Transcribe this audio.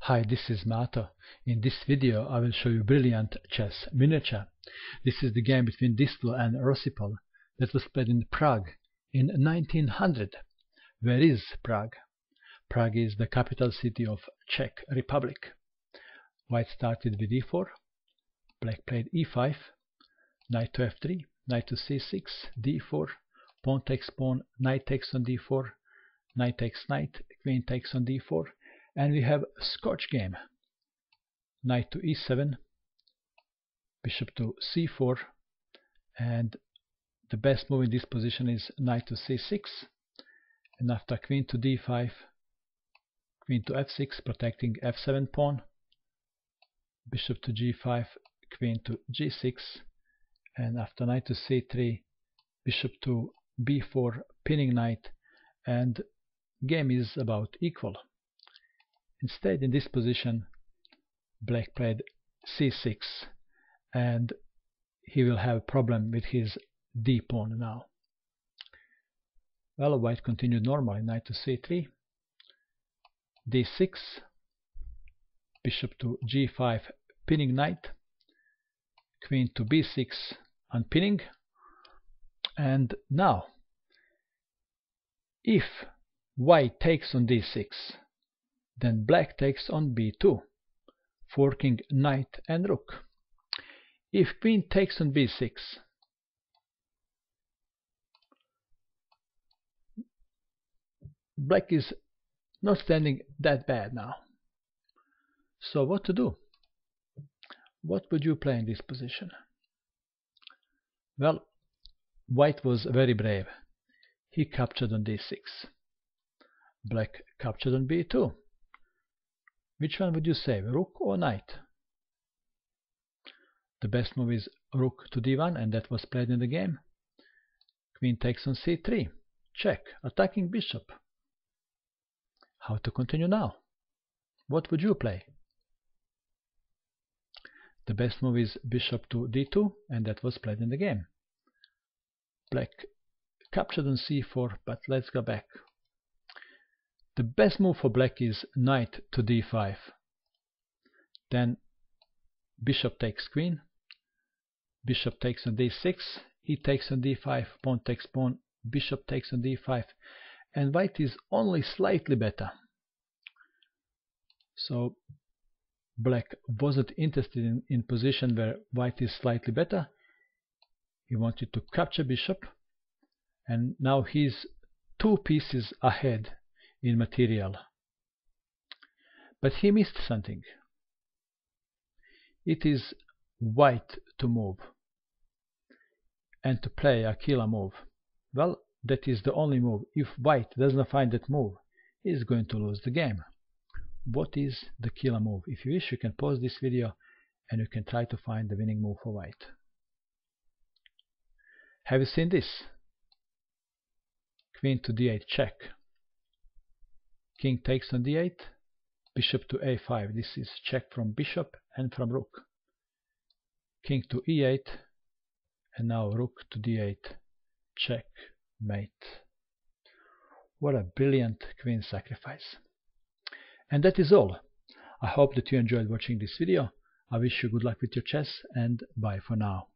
Hi, this is Mato. In this video I will show you brilliant chess miniature. This is the game between Distl and Rossipal that was played in Prague in 1900. Where is Prague? Prague is the capital city of Czech Republic. White started with e4, black played e5, knight to f3, knight to c6, d4, pawn takes pawn, knight takes on d4, knight takes knight, queen takes on d4, and we have Scotch game. Knight to e7, bishop to c4, and the best move in this position is knight to c6, and after queen to d5, queen to f6, protecting f7 pawn, bishop to g5, queen to g6, and after knight to c3, bishop to b4, pinning knight, and game is about equal. Instead, in this position, black played c6 and he will have a problem with his d pawn now. Well, white continued normally, knight to c3, d6, bishop to g5, pinning knight, queen to b6, unpinning, and now, if white takes on d6, then black takes on b2, forking knight and rook. If queen takes on b6, black is not standing that bad now. So what to do? What would you play in this position? Well, white was very brave. He captured on d6. Black captured on b2. Which one would you say, rook or knight? The best move is rook to d1 and that was played in the game. Queen takes on c3. Check. Attacking bishop. How to continue now? What would you play? The best move is bishop to d2 and that was played in the game. Black captured on c4 but let's go back. The best move for black is knight to d5. Then bishop takes queen. Bishop takes on d6. He takes on d5. Pawn takes pawn. Bishop takes on d5. And white is only slightly better. So black wasn't interested in, in position where white is slightly better. He wanted to capture bishop. And now he's two pieces ahead in material. But he missed something. It is white to move and to play a killer move. Well, that is the only move. If white does not find that move, he is going to lose the game. What is the killer move? If you wish, you can pause this video and you can try to find the winning move for white. Have you seen this? Queen to d8 check. King takes on d8, bishop to a5. This is check from bishop and from rook. King to e8, and now rook to d8, check, mate. What a brilliant queen sacrifice. And that is all. I hope that you enjoyed watching this video. I wish you good luck with your chess and bye for now.